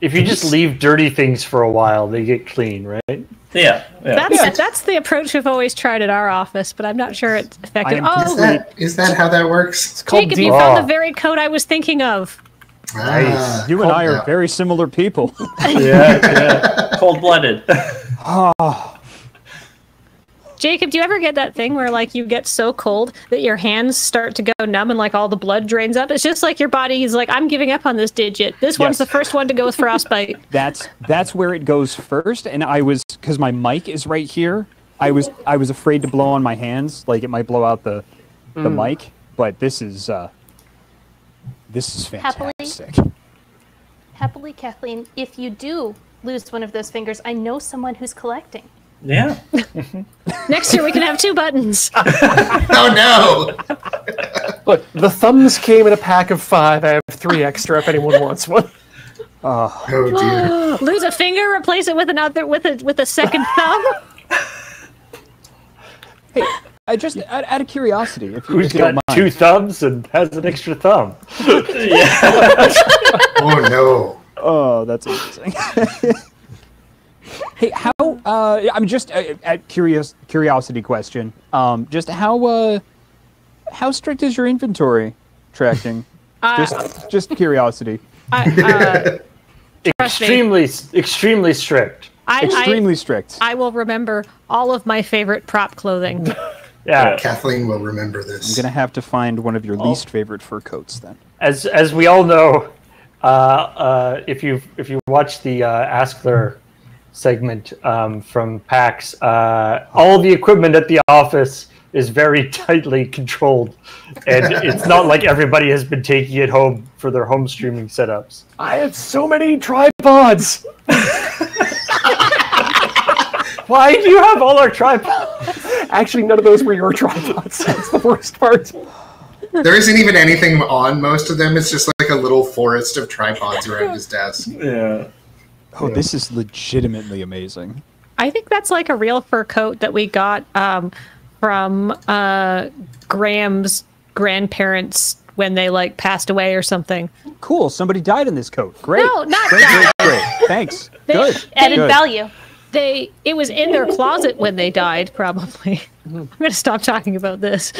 If you just leave dirty things for a while, they get clean, right? Yeah. yeah. That's that's the approach we've always tried at our office, but I'm not sure it's effective. Is Oh, that is that how that works? It's called Jacob, you deep- found Oh. the very code I was thinking of. Ah, You and I are yeah. very similar people. Yeah, yeah. Cold blooded. Jacob, do you ever get that thing where like you get so cold that your hands start to go numb and like all the blood drains up? It's just like your body is like, I'm giving up on this digit. This one's the first one to go with frostbite. That's that's where it goes first, and I was because my mic is right here. I was I was afraid to blow on my hands, like it might blow out the the mic. But this is uh, this is Happily. fantastic. Happily, Kathleen, if you do lose one of those fingers, I know someone who's collecting. yeah. Next year we can have two buttons. Oh no! Look, the thumbs came in a pack of five. I have three extra if anyone wants one. Oh dear. Lose a finger, replace it with another with a with a second thumb. Hey, I just out, out of curiosity, if you, Who's if got mind, two thumbs and has an extra thumb? Oh no! Oh, that's amazing. hey, how? Uh, I'm just uh, at curious curiosity question. Um, just how uh, how strict is your inventory tracking? just just curiosity. I, uh, Trust me. Extremely, extremely strict. I, Extremely strict. I, I will remember all of my favorite prop clothing. Yeah. Kathleen will remember this. I'm gonna have to find one of your least favorite fur coats then. As as we all know, uh, uh, if you if you watch the uh, Askler segment um, from PAX, uh, all the equipment at the office is very tightly controlled, and it's not like everybody has been taking it home for their home streaming setups. I had so many tripods. Why do you have all our tripods? Actually, none of those were your tripods. That's the worst part. There isn't even anything on most of them. It's just like a little forest of tripods around his desk. Yeah. Oh, this is legitimately amazing. I think that's like a real fur coat that we got um, from uh, Graham's grandparents when they like passed away or something. Cool. Somebody died in this coat. Great. No, not great, that. great, great. Thanks. They- Good. Added Good. value. They it was in their closet when they died. Probably. I'm gonna stop talking about this.